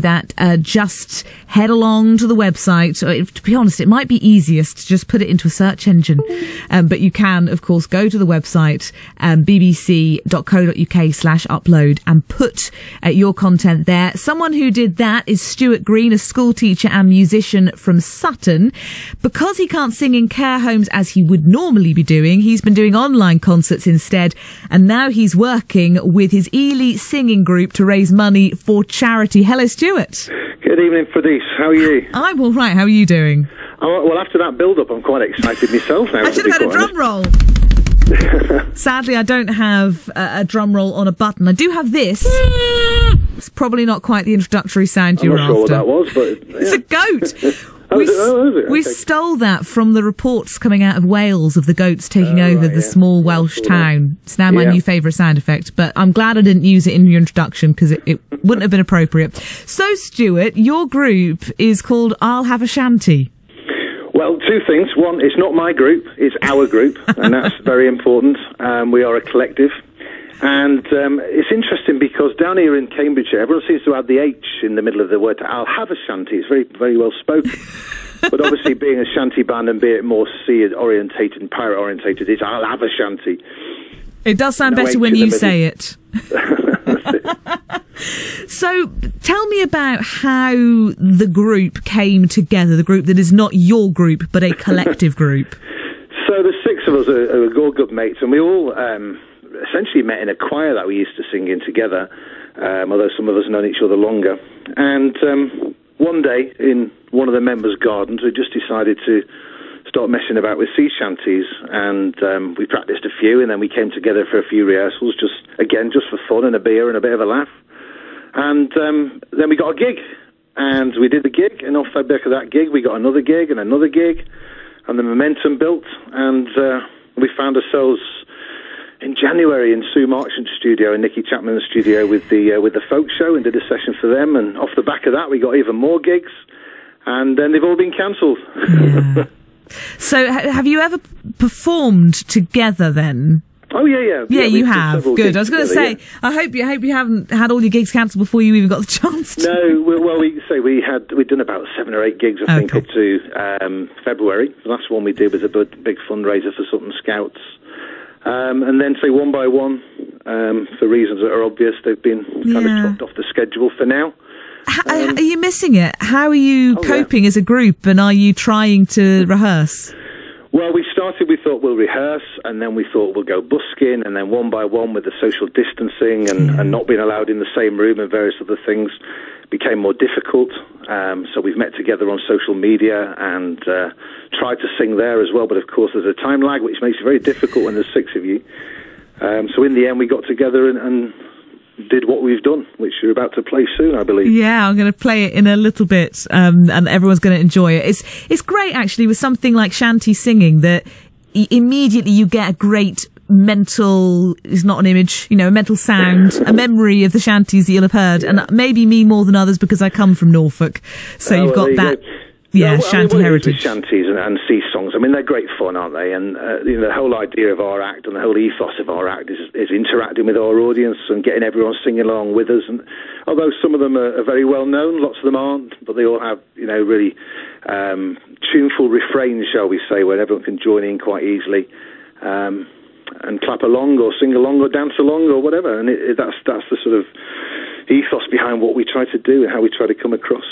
that, uh, just head along to the website. Uh, to be honest, it might be easiest to just put it into a search engine. Um, but you can, of course, go to the website, um, bbc.co.uk slash upload and put uh, your content there. Someone who did that is Stuart Green, a school teacher and musician from Sutton. Because he can't sing in care homes as he would normally be doing, he's been doing online concerts instead. And now he's working with his Ely singing group to raise money for charity. Hello, Stuart. Good evening, Fadis. How are you? I'm all right. How are you doing? Oh, well, after that build-up, I'm quite excited myself now. I should have had a drum roll. Sadly, I don't have a, a, drum roll on a button. I do have this. It's probably not quite the introductory sound I'm you were not sure after. what that was, but yeah. It's a goat. Oh, we. Oh, we stole that from the reports coming out of Wales of the goats taking Oh, over right, the yeah. small Welsh that. town. It's now my Yeah. new favourite sound effect, but I'm glad I didn't use it in your introduction because it, it wouldn't have been appropriate. So, Stuart, your group is called I'll Have a Shanty. Well, two things. One, it's not my group; it's our group, and that's very important. Um, we are a collective, and um, it's interesting because down here in Cambridgeshire, everyone seems to add the H in the middle of the word. I'll have a shanty. It's very, very well spoken. but obviously, being a shanty band and being more sea orientated and pirate orientated, it's I'll have a shanty. It does sound No better H when you say it. so, tell me about how the group came together, the group that is not your group, but a collective group. So the six of us are, are all good mates, and we all um, essentially met in a choir that we used to sing in together. Um, although some of us known each other longer, and um, one day in one of the members' gardens, we just decided to start messing about with sea shanties, and um, we practiced a few, and then we came together for a few rehearsals, just again just for fun and a beer and a bit of a laugh, and um, then we got a gig, and we did the gig, and off the back of that gig, we got another gig and another gig, and the momentum built, and uh, we found ourselves January in Sue Marchant's studio and Nicky Chapman's studio with the uh, with the folk show and did a session for them. And off the back of that, we got even more gigs, and then they've all been cancelled. So, ha- have you ever performed together then? oh yeah, yeah, Yeah, we've you have. Good. I was going to say, yeah. I hope you I hope you haven't had all your gigs cancelled before you even got the chance. To. No, well, well, we say we had we'd done about seven or eight gigs, I think, up to um, February. The last one we did was a big, big fundraiser for Sutton Scouts, um, and then say one by one, um, for reasons that are obvious, they've been kind Yeah. of chopped off the schedule for now. H- are you missing it? How are you Um, Oh, yeah. coping as a group, and are you trying to rehearse? Well, we started, we thought we'll rehearse, and then we thought we'll go busking, and then one by one with the social distancing and, and not being allowed in the same room and various other things became more difficult. Um, so we've met together on social media and uh, tried to sing there as well, but of course there's a time lag which makes it very difficult when there's six of you. Um, so in the end, we got together and, and did what we've done, which you're about to play soon, I believe. Yeah, I'm going to play it in a little bit, um, and everyone's going to enjoy it. It's it's great actually with something like shanty singing that immediately you get a great mental is not an image, you know, a mental sound, a memory of the shanties that you'll have heard, and maybe me more than others because I come from Norfolk, so Oh, you've well, got that. go. Yeah, No, well, I mean, shanty it is heritage. Shanties and, and sea songs. I mean, they're great fun, aren't they? And uh, you know, the whole idea of our act and the whole ethos of our act is, is interacting with our audience and getting everyone singing along with us. And although some of them are, are very well known, lots of them aren't, but they all have, you know, really um, tuneful refrains, shall we say, where everyone can join in quite easily. Um, and clap along, or sing along, or dance along, or whatever, and it, it, that's that's the sort of ethos behind what we try to do and how we try to come across.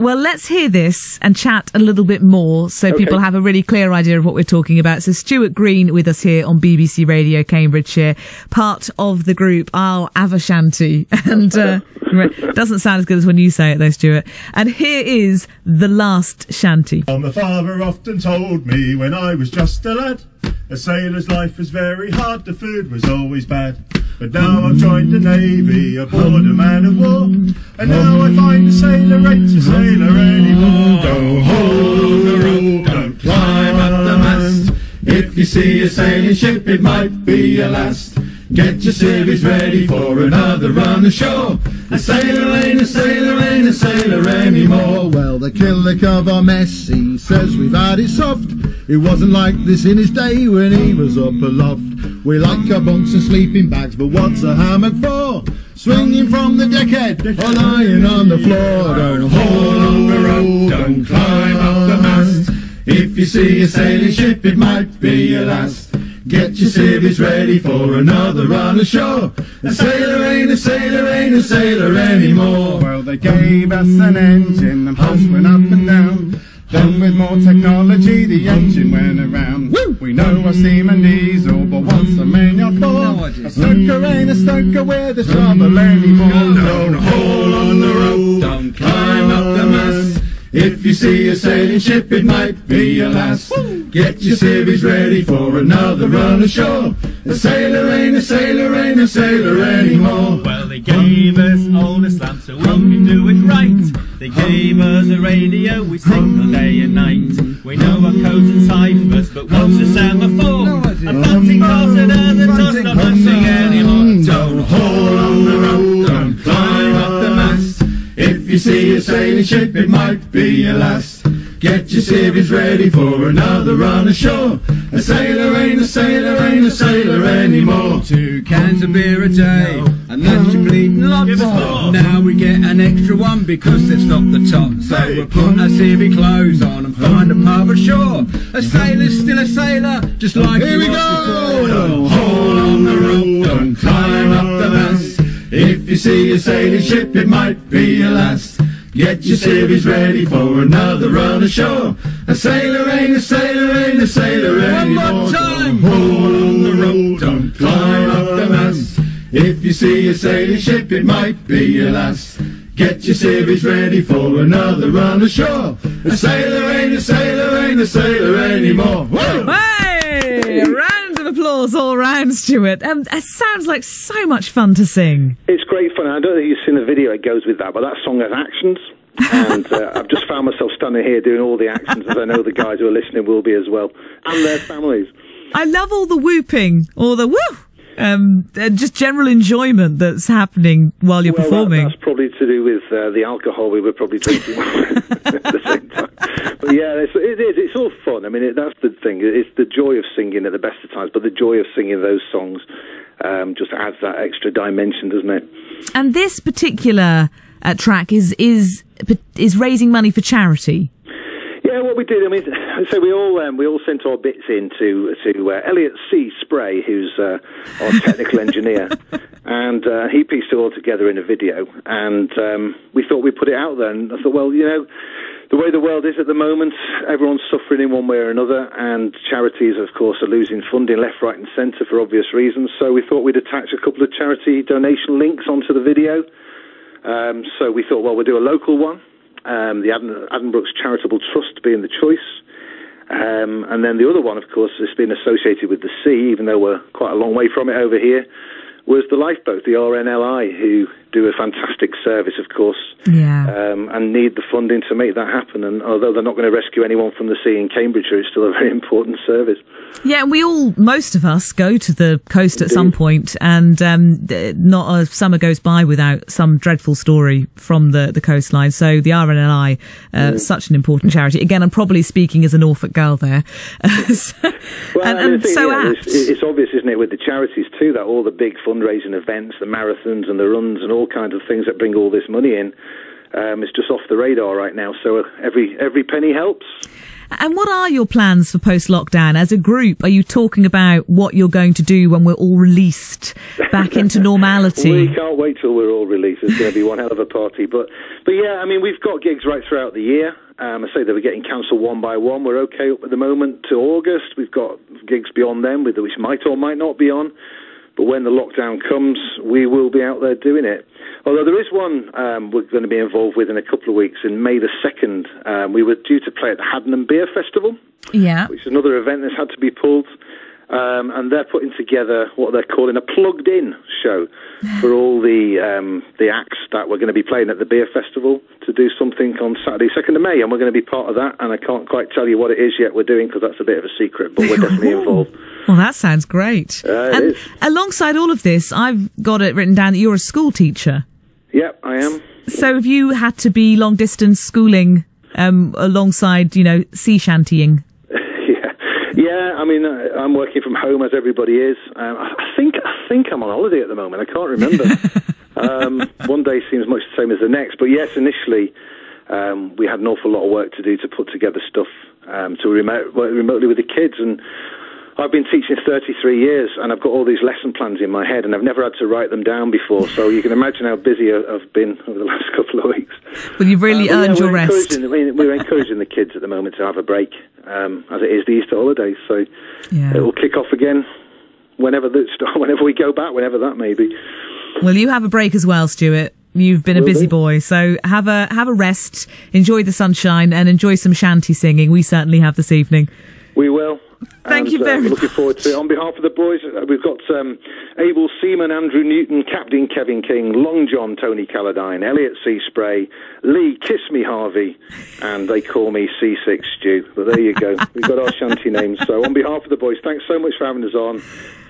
Well, let's hear this and chat a little bit more so Okay. people have a really clear idea of what we're talking about. So Stuart Green with us here on BBC Radio Cambridgeshire, part of the group Isle 'ave a Shanty. And uh, doesn't sound as good as when you say it though, Stuart. And here is the last shanty. My father often told me when I was just a lad, a sailor's life was very hard, the food was always bad. But now I've joined the navy aboard a man of war, and now I find a sailor ain't a sailor anymore. Go hold the rope, don't climb up the mast. If you see a sailing ship, it might be your last. Get your civvies ready for another run ashore. A sailor ain't a sailor ain't a sailor anymore. Well, the killer cover Messi says we've had it soft. It wasn't like this in his day when he was up aloft. We like our bunks and sleeping bags, but what's a hammock for? swinging from the deckhead, or lying on the floor. Don't haul on the rope, don't climb up the mast. If you see a sailing ship, it might be your last. Get your civvies ready for another run ashore. A sailor ain't a sailor, ain't a sailor anymore. Well, they gave us an engine and pumps went up and down. Then with more technology, the engine went around. We know a steam and diesel, but what's a main yard for? A stoker ain't a stoker with a shovel anymore. Don't haul on the rope, don't climb up the mast. If you see a sailing ship, it might be your last. Get your civvies ready for another run ashore. A sailor ain't a sailor, ain't a sailor anymore. Well, they gave us all the slam so we can do it right. They gave us a radio, we signal day and night. We know our codes and ciphers, but what's the semaphore? A bunting closet and the toss, not bunting anymore. Don't you see a sailing ship, it might be your last. Get your civvies ready for another run ashore. A sailor ain't a sailor, ain't a sailor anymore. Two cans of beer a day, and that's your bleeding lot. Give more. Now we get an extra one because they've stopped the top. So we'll put our civvy clothes on and find a pub ashore. A sailor's still a sailor, just like Here he we go! Don't haul on the rope, don't climb up the mast. If you see a sailing ship, it might be your last. Get your civvies ready for another run ashore. A sailor ain't a sailor, ain't a sailor anymore. more time. Haul on the rope, don't climb up the mast. If you see a sailing ship, it might be your last. Get your civvies ready for another run ashore. A sailor ain't a sailor, ain't a sailor anymore. Whoa! Hey, of applause all round, Stuart. Um, it sounds like so much fun to sing. It's great fun. I don't know if you've seen the video it goes with that, but that song has actions. and uh, I've just found myself standing here doing all the actions, as I know the guys who are listening will be as well, and their families. I love all the whooping, all the woo, um, and just general enjoyment that's happening while you're Well, that- performing. that's probably to do with uh, the alcohol we were probably drinking at the same time. But yeah, it's, it is. It's all fun. I mean, it, that's the thing. It's the joy of singing at the best of times, but the joy of singing those songs um, just adds that extra dimension, doesn't it? And this particular uh, track is is is raising money for charity. We did, I mean, so we all um, we all sent our bits in to to uh, Elliot C. Spray, who's uh, our technical engineer, and uh, he pieced it all together in a video. And um, we thought we'd put it out there. And I thought, well, you know, the way the world is at the moment, everyone's suffering in one way or another, and charities, of course, are losing funding left, right, and centre for obvious reasons. So we thought we'd attach a couple of charity donation links onto the video. Um, so we thought, well, we'll do a local one. Um, the Adam Brooks Charitable Trust being the choice. Um, and then the other one, of course, has been associated with the sea, even though we're quite a long way from it over here, was the lifeboat, the RNLI, who do a fantastic service, of course, Yeah. um, and need the funding to make that happen. And although they're not going to rescue anyone from the sea in Cambridgeshire, it's still a very important service. Yeah, we all, most of us, go to the coast at some point, and um, not a summer goes by without some dreadful story from the, the coastline. So the RNLI, uh, such an important charity. Again, I'm probably speaking as a Norfolk girl there, So- Well, and, I and thing, so yeah, apt. It's, it's obvious, isn't it, with the charities too, that all the big fundraising events, the marathons and the runs and all kinds of things that bring all this money in, um, it's just off the radar right now. So uh, every every penny helps. And what are your plans for post lockdown as a group? Are you talking about what you're going to do when we're all released back into normality? We can't wait till we're all released. It's going to be one hell of a party. But but yeah, I mean, we've got gigs right throughout the year. Um, I say they were getting cancelled one by one. We're okay up at the moment to August. We've got gigs beyond them, with which might or might not be on. But when the lockdown comes, we will be out there doing it. Although there is one um, we're going to be involved with in a couple of weeks. In May the 2nd, um, we were due to play at the Haddenham Beer Festival yeah. which is another event that's had to be pulled. Um, and they're putting together what they're calling a plugged-in show for all the um, the acts that we're going to be playing at the beer festival to do something on Saturday, second of May, and we're going to be part of that. And I can't quite tell you what it is yet we're doing because that's a bit of a secret, but we're definitely involved. Well, that sounds great. Uh, and alongside all of this, I've got it written down that you're a school teacher. Yep, I am. So have you had to be long distance schooling um, alongside, you know, sea shantying? yeah, yeah. I mean, uh, I'm working from home as everybody is. Um, I I think I think I'm on holiday at the moment. I can't remember. um, one day seems much the same as the next. But yes, initially um, we had an awful lot of work to do to put together stuff um, to remote, work remotely with the kids. And I've been teaching 33 years, and I've got all these lesson plans in my head, and I've never had to write them down before. So you can imagine how busy I've been over the last couple of weeks. Well, you've really Uh, but yeah, earned your rest. we- We're encouraging the kids at the moment to have a break, um, as it is the Easter holidays. So Yeah. it will kick off again whenever the, whenever we go back, whenever that may be. Well, you have a break as well, Stuart. You've been a busy do. boy, so have a have a rest, enjoy the sunshine, and enjoy some shanty singing. We certainly have this evening. Thank And, you uh, very we're Looking forward to it. On behalf of the boys, uh, we've got um, Able Seaman, Andrew Newton, Captain Kevin King, Long John Tony Calladine, Elliot C. Spray, Lee Kiss Me Harvey, and they call me Seasick Stew. But there you go. We've got our shanty names. So on behalf of the boys, thanks so much for having us on.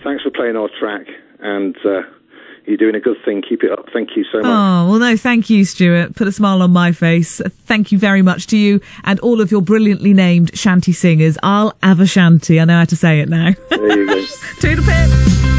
Thanks for playing our track. And uh, you're doing a good thing. Keep it up. Thank you so much. Oh, well, no, thank you, Stuart. Put a smile on my face. Thank you very much to you and all of your brilliantly named shanty singers. I'll have a shanty. I know how to say it now. There you go. Toodle pip.